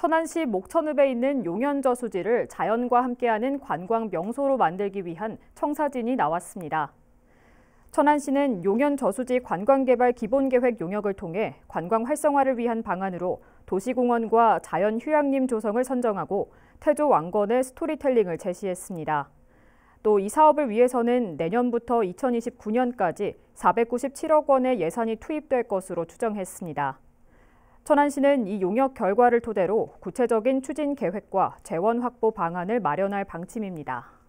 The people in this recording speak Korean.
천안시 목천읍에 있는 용현저수지를 자연과 함께하는 관광 명소로 만들기 위한 청사진이 나왔습니다. 천안시는 용현저수지 관광개발 기본계획 용역을 통해 관광 활성화를 위한 방안으로 도시공원과 자연휴양림 조성을 선정하고 태조 왕건의 스토리텔링을 제시했습니다. 또 이 사업을 위해서는 내년부터 2029년까지 497억 원의 예산이 투입될 것으로 추정했습니다. 천안시는 이 용역 결과를 토대로 구체적인 추진 계획과 재원 확보 방안을 마련할 방침입니다.